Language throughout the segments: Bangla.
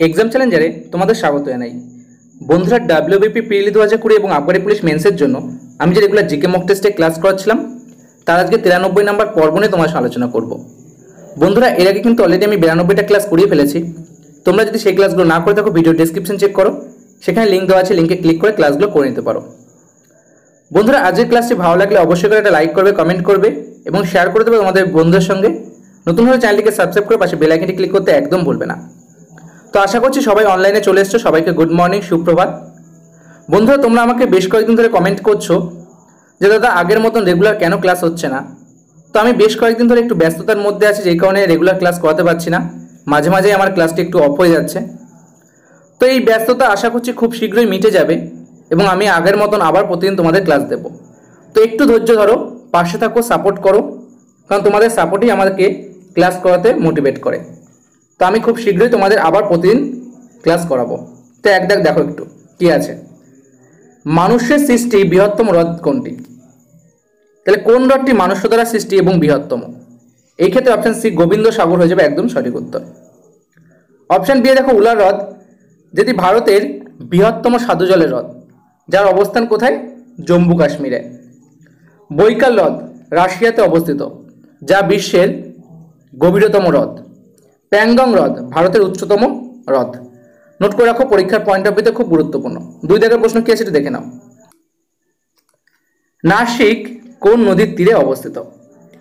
এক্সাম চ্যালেঞ্জারে তোমাদের স্বাগত জানাই। বন্ধুরা ডাব্লিউবিপি পিএলই দু হাজার কুড়ি এবং আবগারি পুলিশ মেন্সের জন্য আমি যে রেগুলার জিকে মক টেস্টে ক্লাস করাচ্ছিলাম, তার আজকে তিরানব্বই নাম্বার পর্ব নিয়ে তোমার আলোচনা করব। বন্ধুরা, এর আগে কিন্তু অলরেডি আমি বিরানব্বইটা ক্লাস করিয়ে ফেলেছি। তোমরা যদি সেই ক্লাসগুলো না করে থাকো ভিডিও ডেসক্রিপশন চেক করো। সেখানে লিঙ্ক দেওয়া আছে লিঙ্কে ক্লিক করে ক্লাসগুলো করে নিতে পারো। বন্ধুরা, আজকের ক্লাসটি ভালো লাগলে অবশ্যই করে একটা লাইক করবে কমেন্ট করবে এবং শেয়ার করে দেবে তোমাদের বন্ধুদের সঙ্গে। নতুনভাবে চ্যানেলটিকে সাবস্ক্রাইব করে পাশে বেলাইকনটি ক্লিক করতে একদম ভুলবে না। তো আশা করছি সবাই অনলাইনে চলে এসছো, সবাইকে গুড মর্নিং সুপ্রভাত। বন্ধুরা, তোমরা আমাকে বেশ কয়েকদিন ধরে কমেন্ট করছ যে, দাদা, আগের মতন রেগুলার কেন ক্লাস হচ্ছে না? তো আমি বেশ কয়েকদিন ধরে একটু ব্যস্ততার মধ্যে আছি, যেই কারণে রেগুলার ক্লাস করাতে পারছি না। মাঝে মাঝে আমার ক্লাসটি একটু অফ হয়ে যাচ্ছে। তো এই ব্যস্ততা আশা করছি খুব শীঘ্রই মিটে যাবে এবং আমি আগের মতন আবার প্রতিদিন তোমাদের ক্লাস দেবো। তো একটু ধৈর্য ধরো, পাশে থাকো সাপোর্ট করো, কারণ তোমাদের সাপোর্টই আমাদেরকে ক্লাস করাতে মোটিভেট করে। তো আমি খুব শীঘ্রই তোমাদের আবার প্রতিদিন ক্লাস করাবো। তো এক দেখ, দেখো একটু, কি আছে? মানুষের সৃষ্টি বৃহত্তম হ্রদ কোনটি? তাহলে কোন হ্রদটি মানুষ দ্বারা সৃষ্টি এবং বৃহত্তম? এই ক্ষেত্রে অপশন সি গোবিন্দ সাগর হয়ে যাবে একদম সঠিক উত্তর। অপশন বি দেখো উলার হ্রদ, যেটি ভারতের বৃহত্তম সাধু জলের হ্রদ, যার অবস্থান কোথায়? জম্মু কাশ্মীরে। বৈকাল হ্রদ রাশিয়াতে অবস্থিত, যা বিশ্বের গভীরতম হ্রদ। প্যাংগং হ্রদ, ভারতের উচ্চতম হ্রদ। নোট করে রাখো, পরীক্ষার পয়েন্ট অফ ভিউতে খুব গুরুত্বপূর্ণ। দুই দাগের প্রশ্ন কি আছে সেটা দেখে নাও। নাসিক কোন নদীর তীরে অবস্থিত?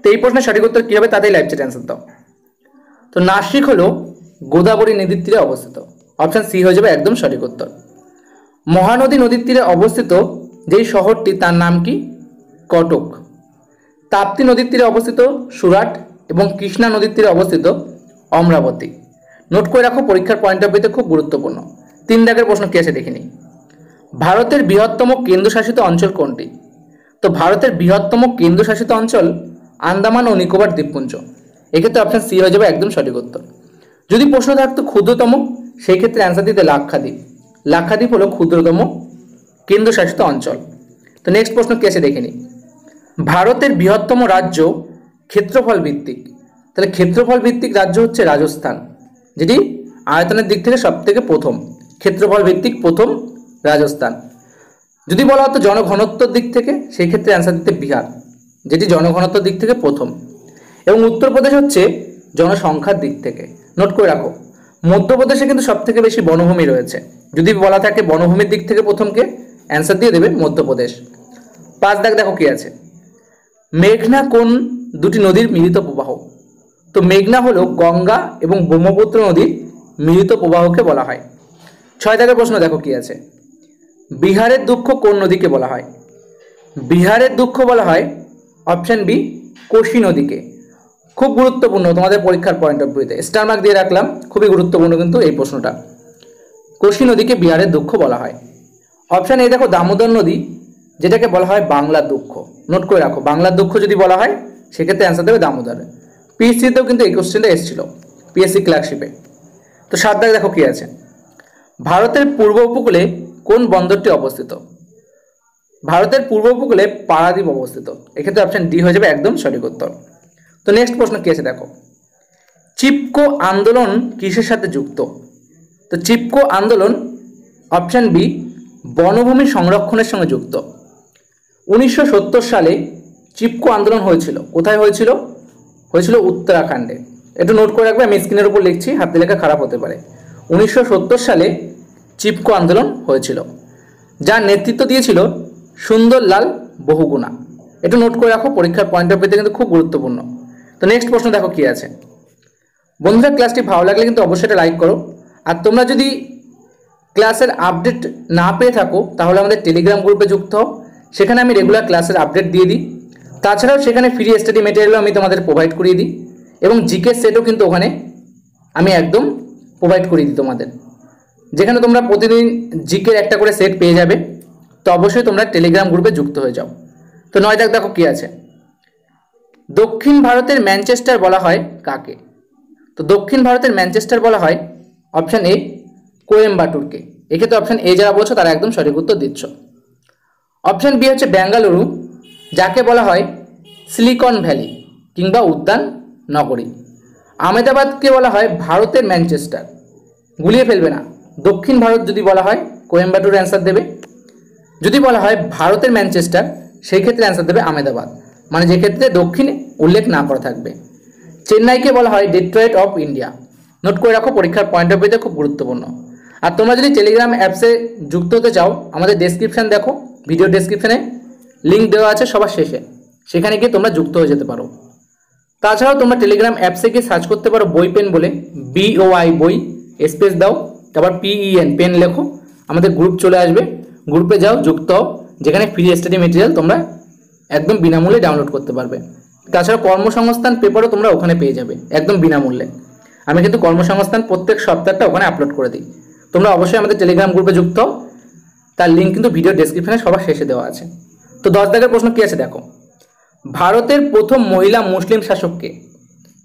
তো এই প্রশ্নের সঠিক উত্তর কী হবে তাতেই লাইভ চ্যাট অ্যান্সার দাও। তো নাসিক হলো গোদাবরী নদীর তীরে অবস্থিত। অপশন সি হয়ে যাবে একদম সঠিক উত্তর। মহানদী নদীর তীরে অবস্থিত যেই শহরটি, তার নাম কি? কটক। তাপ্তি নদীর তীরে অবস্থিত, সুরাট এবং কৃষ্ণা নদীর তীরে অবস্থিত অমরাবতী। নোট করে রাখো, পরীক্ষার পয়েন্ট অফ ভিউতে খুব গুরুত্বপূর্ণ। তিন দাগের প্রশ্ন কি আছে দেখে নিই ভারতের বৃহত্তম কেন্দ্রশাসিত অঞ্চল কোনটি? তো ভারতের বৃহত্তম কেন্দ্রশাসিত অঞ্চল আন্দামান ও নিকোবর দ্বীপপুঞ্জ। এক্ষেত্রে অপশন সি হয়ে যাবে একদম সঠিক উত্তর। যদি প্রশ্ন থাকতো ক্ষুদ্রতম সেই ক্ষেত্রে অ্যান্সার দিতে লাক্ষাদ্বীপ। লাক্ষাদ্বীপ হলো ক্ষুদ্রতম কেন্দ্রশাসিত অঞ্চল। তো নেক্সট প্রশ্ন কে আছে দেখে নিই ভারতের বৃহত্তম রাজ্য ক্ষেত্রফল ভিত্তিক। তাহলে ক্ষেত্রফল ভিত্তিক রাজ্য হচ্ছে রাজস্থান, যেটি আয়তনের দিক থেকে সব থেকে প্রথম। ক্ষেত্রফল ভিত্তিক প্রথম রাজস্থান। যদি বলা হতো জনঘনত্বর দিক থেকে, সেই ক্ষেত্রে অ্যান্সার দিতে বিহার, যেটি জনঘনত্বর দিক থেকে প্রথম। এবং উত্তরপ্রদেশ হচ্ছে জনসংখ্যার দিক থেকে। নোট করে রাখো, মধ্যপ্রদেশে কিন্তু সব থেকে বেশি বনভূমি রয়েছে। যদি বলা থাকে বনভূমির দিক থেকে প্রথমকে অ্যান্সার দিয়ে দেবে মধ্যপ্রদেশ। পাঁচ দাগ দেখো কি আছে। মেঘনা কোন দুটি নদীর মিলিত প্রবাহ। তো মেঘনা হলো গঙ্গা এবং ব্রহ্মপুত্র নদীর মিলিত প্রবাহকে বলা হয়। ছয় দাগের প্রশ্ন দেখো কি আছে? বিহারের দুঃখ কোন নদীকে বলা হয়? বিহারের দুঃখ বলা হয় অপশন বি কোশি নদীকে। খুব গুরুত্বপূর্ণ তোমাদের পরীক্ষার পয়েন্ট অফ ভিউতে স্টার মার্ক দিয়ে রাখলাম, খুবই গুরুত্বপূর্ণ কিন্তু এই প্রশ্নটা। কোশি নদীকে বিহারের দুঃখ বলা হয়। অপশান এ দেখো, দামোদর নদী, যেটাকে বলা হয় বাংলার দুঃখ। নোট করে রাখো, বাংলার দুঃখ যদি বলা হয়, সেক্ষেত্রে অ্যান্সার দেবে দামোদর। পিএসসিতেও কিন্তু এই কোশ্চেনটা এসেছিল পিএসসি ক্লার্কশিপে তো সাত দাগ দেখো কি আছে? ভারতের পূর্ব উপকূলে কোন বন্দরটি অবস্থিত? ভারতের পূর্ব উপকূলে পারাদ্বীপ অবস্থিত। এক্ষেত্রে অপশন ডি হয়ে যাবে একদম সঠিক উত্তর। তো নেক্সট প্রশ্ন কি আছে দেখো? চিপকো আন্দোলন কিসের সাথে যুক্ত? তো চিপকো আন্দোলন অপশন বি বনভূমি সংরক্ষণের সঙ্গে যুক্ত। উনিশশো সত্তর সালে চিপকো আন্দোলন হয়েছিল। কোথায় হয়েছিল? হয়েছিল উত্তরাখণ্ডে। একটু নোট করে রাখবে, আমি স্ক্রিনের উপর লিখছি হাতে লেখা খারাপ হতে পারে। উনিশশো সত্তর সালে চিপকো আন্দোলন হয়েছিল, যার নেতৃত্ব দিয়েছিল সুন্দরলাল বহুগুণা। একটু নোট করে রাখো, পরীক্ষার পয়েন্ট অফ ভিউতে কিন্তু খুব গুরুত্বপূর্ণ। তো নেক্সট প্রশ্ন দেখো কি আছে। বন্ধুরা ক্লাসটি ভালো লাগলে কিন্তু অবশ্যই এটা লাইক করো। আর তোমরা যদি ক্লাসের আপডেট না পেয়ে থাকো, তাহলে আমাদের টেলিগ্রাম গ্রুপে যুক্ত হও। সেখানে আমি রেগুলার ক্লাসের আপডেট দিয়ে দিই। তাছাড়াও সেখানে ফ্রি স্টাডি মেটেরিয়ালও আমি তোমাদের প্রোভাইড করিয়ে দিই এবং জিকে সেটও কিন্তু ওখানে আমি একদম প্রোভাইড করিয়ে দিই তোমাদের। যেখানে তোমরা প্রতিদিন জিকের একটা করে সেট পেয়ে যাবে, তো অবশ্যই তোমরা টেলিগ্রাম গ্রুপে যুক্ত হয়ে যাও। তো নয় দেখ, দেখো কী আছে। দক্ষিণ ভারতের ম্যানচেস্টার বলা হয় কাকে? তো দক্ষিণ ভারতের ম্যানচেস্টার বলা হয় অপশান এ কোয়েম্বাটুরকে। এক্ষেত্রে অপশান এ যারা বলছো তারা একদম সঠিক উত্তর দিচ্ছ। অপশান বি হচ্ছে বেঙ্গালুরু যাকে বলা হয় সিলিকন ভ্যালি কিংবা উদ্যান নগরী। আহমেদাবাদকে বলা হয় ভারতের ম্যানচেস্টার। গুলিয়ে ফেলবে না। দক্ষিণ ভারত যদি বলা হয়, কোয়েম্বাটুর অ্যান্সার দেবে। যদি বলা হয় ভারতের ম্যানচেস্টার, সেই ক্ষেত্রে অ্যান্সার দেবে আমেদাবাদ মানে যে ক্ষেত্রে দক্ষিণে উল্লেখ না করা থাকবে। চেন্নাইকে বলা হয় ডেট্রয়েট অফ ইন্ডিয়া। নোট করে রাখো, পরীক্ষার পয়েন্ট অফ ভিউতে খুব গুরুত্বপূর্ণ। আর তোমরা যদি টেলিগ্রাম অ্যাপসে যুক্ত হতে চাও, আমাদের ডেসক্রিপশান দেখো ভিডিও ডেসক্রিপশানে লিঙ্ক দেওয়া আছে সবার শেষে। সেখানে গিয়ে তোমরা যুক্ত হয়ে যেতে পারো। তাছাড়াও তোমরা টেলিগ্রাম অ্যাপসে গিয়ে সার্চ করতে পারো বই পেন বলে। বিওআই বই স্পেস দাও, তারপর পিইএন পেন লেখো। আমাদের গ্রুপ চলে আসবে। গ্রুপে যাও, যুক্ত হও, যেখানে ফ্রি স্টাডি মেটেরিয়াল তোমরা একদম বিনামূল্যে ডাউনলোড করতে পারবে। তাছাড়া কর্মসংস্থান পেপারও তোমরা ওখানে পেয়ে যাবে, একদম বিনামূল্যে। আমি কিন্তু কর্মসংস্থান প্রত্যেক সপ্তাহটা ওখানে আপলোড করে দিই। তোমরা অবশ্যই আমাদের টেলিগ্রাম গ্রুপে যুক্ত হও। তার লিঙ্ক কিন্তু ভিডিও ডেসক্রিপশনে সবার শেষে দেওয়া আছে। তো দশ দাগের প্রশ্ন কী আছে দেখো? ভারতের প্রথম মহিলা মুসলিম শাসককে।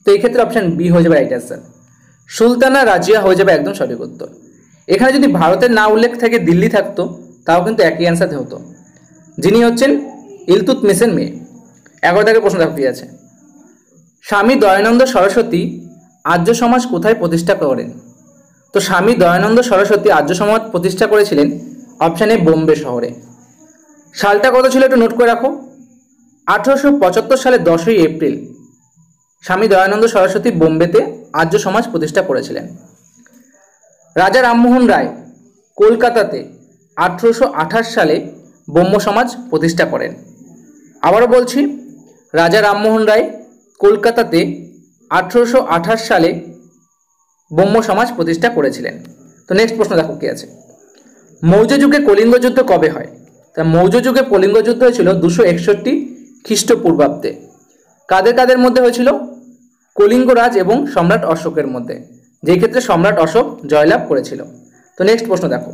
তো এই ক্ষেত্রে অপশন বি হয়ে যাবে রাইট অ্যান্সার সুলতানা রাজিয়া হয়ে যাবে একদম সঠিক উত্তর। এখানে যদি ভারতের না উল্লেখ থাকে, দিল্লি থাকতো, তাও কিন্তু একই অ্যান্সার হতো। যিনি হচ্ছেন ইলতুত মিসের মেয়ে। এগারো দাগের প্রশ্ন কি আছে। স্বামী দয়ানন্দ সরস্বতী আর্য সমাজ কোথায় প্রতিষ্ঠা করেন? তো স্বামী দয়ানন্দ সরস্বতী আর্য সমাজ প্রতিষ্ঠা করেছিলেন অপশানে বোম্বে শহরে। সালটা কত ছিল একটু নোট করে রাখো। আঠারোশো পঁচাত্তর সালে দশই এপ্রিল স্বামী দয়ানন্দ সরস্বতী বোম্বেতে আর্য সমাজ প্রতিষ্ঠা করেছিলেন। রাজা রামমোহন রায় কলকাতাতে আঠারোশো সালে ব্রহ্ম সমাজ প্রতিষ্ঠা করেন। আবারও বলছি, রাজা রামমোহন রায় কলকাতাতে আঠারোশো সালে ব্রহ্ম সমাজ প্রতিষ্ঠা করেছিলেন। তো নেক্সট প্রশ্ন দেখো কি আছে। মৌর্য যুগে কলিঙ্গ যুদ্ধ কবে হয়? তা মৌর্য যুগে কলিঙ্গ যুদ্ধ হয়েছিল দুশো একষট্টি খ্রিস্টপূর্বাব্দে। কাদের কাদের মধ্যে হয়েছিল? কলিঙ্গরাজ এবং সম্রাট অশোকের মধ্যে। যেই ক্ষেত্রে সম্রাট অশোক জয়লাভ করেছিল। তো নেক্সট প্রশ্ন দেখো।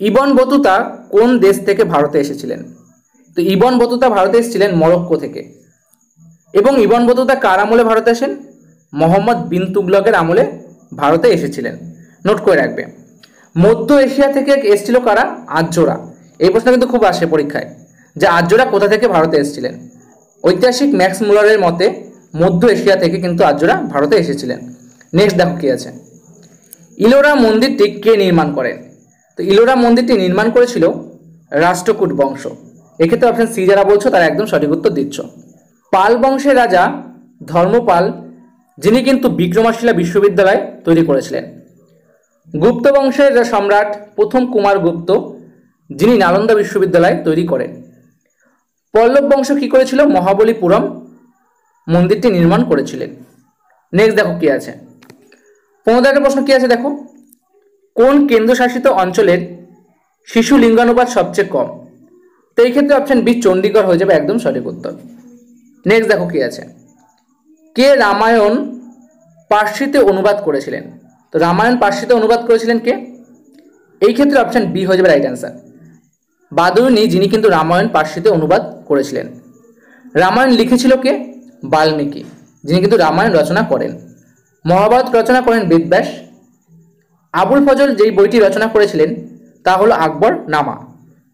ইবন বতুতা কোন দেশ থেকে ভারতে এসেছিলেন? তো ইবন বতুতা ভারতে এসেছিলেন মরক্কো থেকে। এবং ইবন বতুতা কার আমলে ভারতে আসেন? মোহাম্মদ বিন তুগলকের আমলে ভারতে এসেছিলেন। নোট করে রাখবে। মধ্য এশিয়া থেকে এসেছিল কারা? আর্যরা এই প্রশ্ন কিন্তু খুব আসে পরীক্ষায়। যে আর্যরা কোথা থেকে ভারতে এসেছিলেন? ঐতিহাসিক ম্যাক্স মুলারের মতে, মধ্য এশিয়া থেকে কিন্তু আর্যরা ভারতে এসেছিলেন। নেক্সট দেখো কি আছে। ইলোরা মন্দিরটি কে নির্মাণ করেন তো ইলোরা মন্দিরটি নির্মাণ করেছিল রাষ্ট্রকূট বংশ। এক্ষেত্রে অপশন সি যারা বলছো, তারা একদম সঠিক উত্তর দিচ্ছ। পাল বংশের রাজা ধর্মপাল, যিনি কিন্তু বিক্রমাশিলা বিশ্ববিদ্যালয় তৈরি করেছিলেন। গুপ্ত বংশের সম্রাট, প্রথম কুমার গুপ্ত, যিনি নালন্দা বিশ্ববিদ্যালয় তৈরি করেন। পল্লব বংশ কী করেছিল? মহাবলীপুরম মন্দিরটি নির্মাণ করেছিলেন। নেক্সট দেখো কি আছে। পনেরো প্রশ্ন কি আছে দেখো? কোন কেন্দ্রশাসিত অঞ্চলের শিশু লিঙ্গানুপাত সবচেয়ে কম? তো এই ক্ষেত্রে অপশন বি চণ্ডীগড় হয়ে যাবে একদম সঠিক উত্তর। নেক্সট দেখো কি আছে। কে রামায়ণ পার্সিতে অনুবাদ করেছিলেন? তো রামায়ণ পার্সিতে অনুবাদ করেছিলেন কে? এই ক্ষেত্রে অপশন বি হয়ে যাবে রাইট অ্যান্সার বাদুনি যিনি কিন্তু রামায়ণ পার্সিতে অনুবাদ করেছিলেন। রামায়ণ লিখেছিল কে? বাল্মীকি, যিনি কিন্তু রামায়ণ রচনা করেন। মহাভারত রচনা করেন বেদব্যাস। আবুল ফজল যেই বইটি রচনা করেছিলেন, তা হলো আকবর নামা,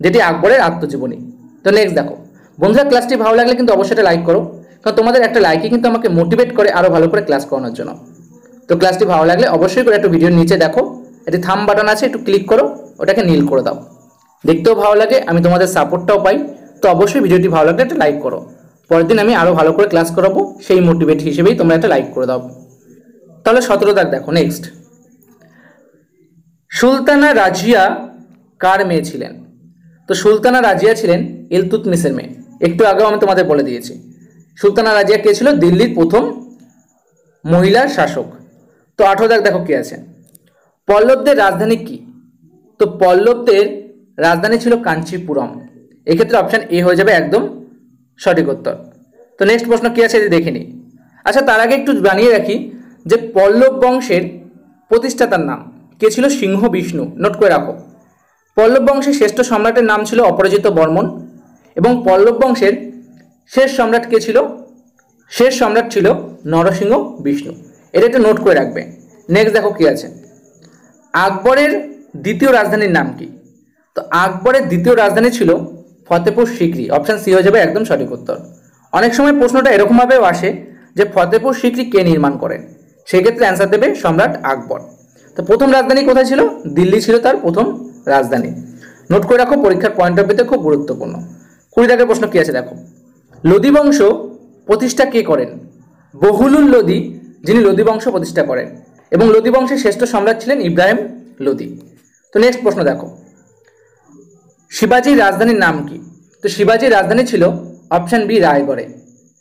যেটি আকবরের আত্মজীবনী। তো নেক্সট দেখো। বন্ধুরা ক্লাসটি ভালো লাগলে কিন্তু অবশ্যই এটা লাইক করো, কারণ তোমাদের একটা লাইকই কিন্তু আমাকে মোটিভেট করে আরও ভালো করে ক্লাস করানোর জন্য। তো ক্লাসটি ভালো লাগলে অবশ্যই করে একটু ভিডিওর নিচে দেখো। একটি থাম বাটন আছে, একটু ক্লিক করো, ওটাকে নীল করে দাও। দেখতেও ভালো লাগে, আমি তোমাদের সাপোর্টটাও পাই। তো অবশ্যই ভিডিওটি ভালো লাগলে একটা লাইক করো। পরের দিন আমি আরও ভালো করে ক্লাস করাবো, সেই মোটিভেট হিসেবেই তোমরা একটা লাইক করে দাও। তাহলে সতেরো দাগ দেখো নেক্সট সুলতানা রাজিয়া কার মেয়ে ছিলেন? তো সুলতানা রাজিয়া ছিলেন ইলতুতমিসের মেয়ে। একটু আগেও আমি তোমাদের বলে দিয়েছি। সুলতানা রাজিয়া কে ছিল? দিল্লির প্রথম মহিলার শাসক। তো আঠেরো দাগ দেখো কি আছে। পল্লবদের রাজধানী কি? তো পল্লবদের রাজধানী ছিল কাঞ্চিপুরম। এক্ষেত্রে অপশান এ হয়ে যাবে একদম সঠিক উত্তর। তো নেক্সট প্রশ্ন কি আছে? দেখে নিই। আচ্ছা তার আগে একটু জানিয়ে রাখি যে পল্লব বংশের প্রতিষ্ঠাতার নাম কে ছিল? সিংহ বিষ্ণু। নোট করে রাখো। পল্লব বংশের শ্রেষ্ঠ সম্রাটের নাম ছিল অপরাজিত বর্মন এবং পল্লব বংশের শেষ সম্রাট কে ছিল? শেষ সম্রাট ছিল নরসিংহ বিষ্ণু। এটা একটু নোট করে রাখবে। নেক্সট দেখো কি আছে। আকবরের দ্বিতীয় রাজধানীর নাম কি? তো আকবরের দ্বিতীয় রাজধানী ছিল ফতেপুর সিকরি। অপশান সি হয়ে যাবে একদম সঠিক উত্তর। অনেক সময় প্রশ্নটা এরকমভাবেও আসে যে ফতেপুর সিকরি কে নির্মাণ করেন? সেক্ষেত্রে অ্যান্সার দেবে সম্রাট আকবর। তো প্রথম রাজধানী কোথায় ছিল? দিল্লি ছিল তার প্রথম রাজধানী। নোট করে রাখো, পরীক্ষার পয়েন্ট অফ ভিউতে খুব গুরুত্বপূর্ণ। কুড়ি দাগের প্রশ্ন কি আছে দেখো। লোদি বংশ প্রতিষ্ঠা কে করেন? বহুলুল লোদি, যিনি লোদি বংশ প্রতিষ্ঠা করেন। এবং লোদি বংশের শ্রেষ্ঠ সম্রাট ছিলেন ইব্রাহিম লোদি। তো নেক্সট প্রশ্ন দেখো। শিবাজির রাজধানীর নাম কি? তো শিবাজির রাজধানী ছিল অপশন বি রায়গড়ে।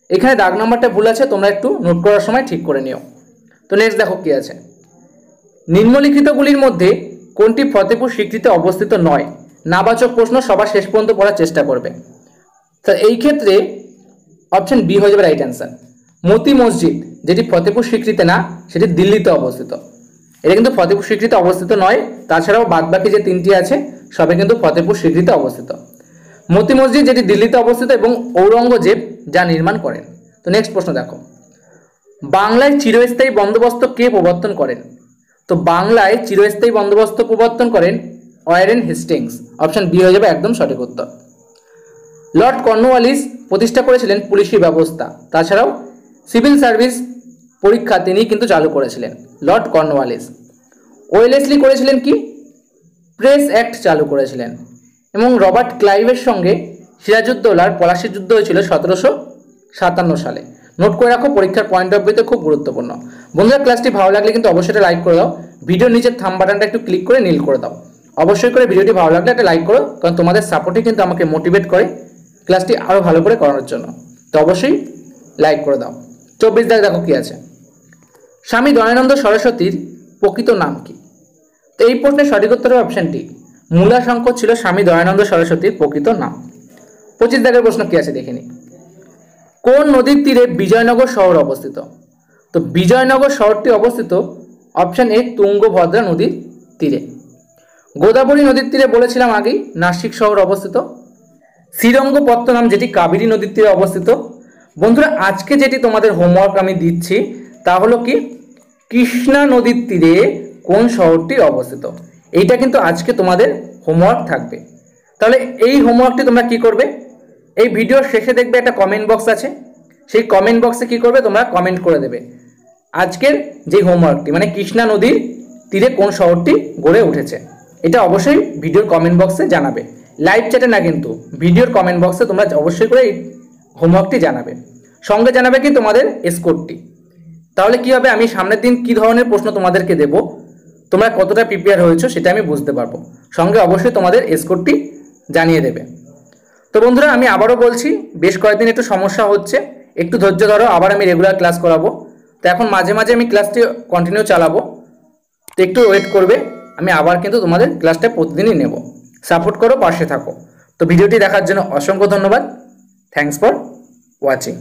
এখানে দাগ নম্বরটা ভুল আছে, তোমরা একটু নোট করার সময় ঠিক করে নিও। তো নেক্সট দেখো কি আছে। নিম্নলিখিতগুলির মধ্যে কোনটি ফতেপুর স্বীকৃতি অবস্থিত নয়? নাবাচক প্রশ্ন সবার শেষ পর্যন্ত পড়ার চেষ্টা করবে। তো এই ক্ষেত্রে অপশন বি হয়ে যাবে রাইট অ্যান্সার মতি মসজিদ, যেটি ফতেপুর স্বীকৃতি না, সেটি দিল্লিতে অবস্থিত। এটা কিন্তু ফতেপুর স্বীকৃতি অবস্থিত নয়, তাছাড়াও বাদবাকি যে তিনটি আছে সবে কিন্তু ফতেপুর স্বীকৃতি অবস্থিত। মতি মসজিদ যেটি দিল্লিতে অবস্থিত এবং ঔরঙ্গজেব যা নির্মাণ করেন। তো নেক্সট প্রশ্ন দেখো। বাংলায় চিরস্থায়ী বন্দোবস্ত কে প্রবর্তন করেন? তো বাংলায় চিরস্থায়ী বন্দোবস্ত প্রবর্তন করেন ওয়ারেন হেস্টিংস। অপশন বি হয়ে যাবে একদম সঠিক উত্তর। লর্ড কর্নওয়ালিস প্রতিষ্ঠা করেছিলেন পুলিশি ব্যবস্থা। তাছাড়াও সিভিল সার্ভিস পরীক্ষা তিনি কিন্তু চালু করেছিলেন, লর্ড কর্নওয়ালিস। ওয়েলেসলি করেছিলেন কি? প্রেস অ্যাক্ট চালু করেছিলেন এবং রবার্ট ক্লাইভের সঙ্গে সিরাজউদ্দৌলার পলাশির যুদ্ধ হয়েছিল সতেরোশো সাতান্ন সালে। নোট করে রাখো, পরীক্ষার পয়েন্ট অফ ভিউতে খুব গুরুত্বপূর্ণ। বন্ধুরা ক্লাসটি ভালো লাগলে কিন্তু অবশ্যই লাইক করে দাও। ভিডিওর নিচের থাম বাটনটা একটু ক্লিক করে নীল করে দাও। অবশ্যই করে ভিডিওটি ভালো লাগলে একটা লাইক করো, কারণ তোমাদের সাপোর্টই কিন্তু আমাকে মোটিভেট করে ক্লাসটি আরও ভালো করে করানোর জন্য। তো অবশ্যই লাইক করে দাও। চব্বিশ দাগ দেখো কি আছে। স্বামী দয়ানন্দ সরস্বতীর প্রকৃত নাম কি? এই প্রশ্নের সঠিক উত্তর অপশনটি মূলা শঙ্কর ছিল স্বামী দয়ানন্দ সরস্বতীর প্রকৃত নাম। পঁচিশ দাগের প্রশ্ন কি আছে দেখে নি কোন নদীর তীরে বিজয়নগর শহর অবস্থিত? তো বিজয়নগর শহরটি অবস্থিত অপশন এ তুঙ্গভদ্রা নদীর তীরে। গোদাবরী নদীর তীরে বলেছিলাম আগেই, নাসিক শহর অবস্থিত। শ্রীরঙ্গপত্তনম যেটি কাবেরী নদীর তীরে অবস্থিত। বন্ধুরা, আজকে যেটি তোমাদের হোমওয়ার্ক আমি দিচ্ছি তা হলো কি? কৃষ্ণা নদীর তীরে কোন শহরটি অবস্থিত? এইটা কিন্তু আজকে তোমাদের হোমওয়ার্ক থাকবে। তাহলে এই হোমওয়ার্কটি তোমরা কি করবে? এই ভিডিওর শেষে দেখবে একটা কমেন্ট বক্স আছে। সেই কমেন্ট বক্সে কি করবে? তোমরা কমেন্ট করে দেবে। আজকের যে হোমওয়ার্কটি মানে কৃষ্ণা নদীর তীরে কোন শহরটি গড়ে উঠেছে? এটা অবশ্যই ভিডিওর কমেন্ট বক্সে জানাবে। লাইভ চ্যাটে না কিন্তু ভিডিওর কমেন্ট বক্সে তোমরা অবশ্যই করে এই হোমওয়ার্কটি জানাবে। সঙ্গে জানাবে কি তোমাদের স্কোরটি তাহলে কি হবে? আমি সামনের দিন কি ধরনের প্রশ্ন তোমাদেরকে দেব? তোমরা কতটা প্রিপেয়ার হয়েছো সেটা আমি বুঝতে পারব। সঙ্গে অবশ্যই তোমাদের স্কোরটি জানিয়ে দেবে। তো বন্ধুরা, আমি আবারও বলছি, বেশ কয়েকদিন একটু সমস্যা হচ্ছে। একটু ধৈর্য ধরো, আবার আমি রেগুলার ক্লাস করাবো। তো এখন মাঝে মাঝে আমি ক্লাসটি কন্টিনিউ চালাবো। তো একটু ওয়েট করবে, আমি আবার কিন্তু তোমাদের ক্লাসটা প্রতিদিনই নেব। সাপোর্ট করো, পাশে থাকো। তো ভিডিওটি দেখার জন্য অসংখ্য ধন্যবাদ। Thanks for watching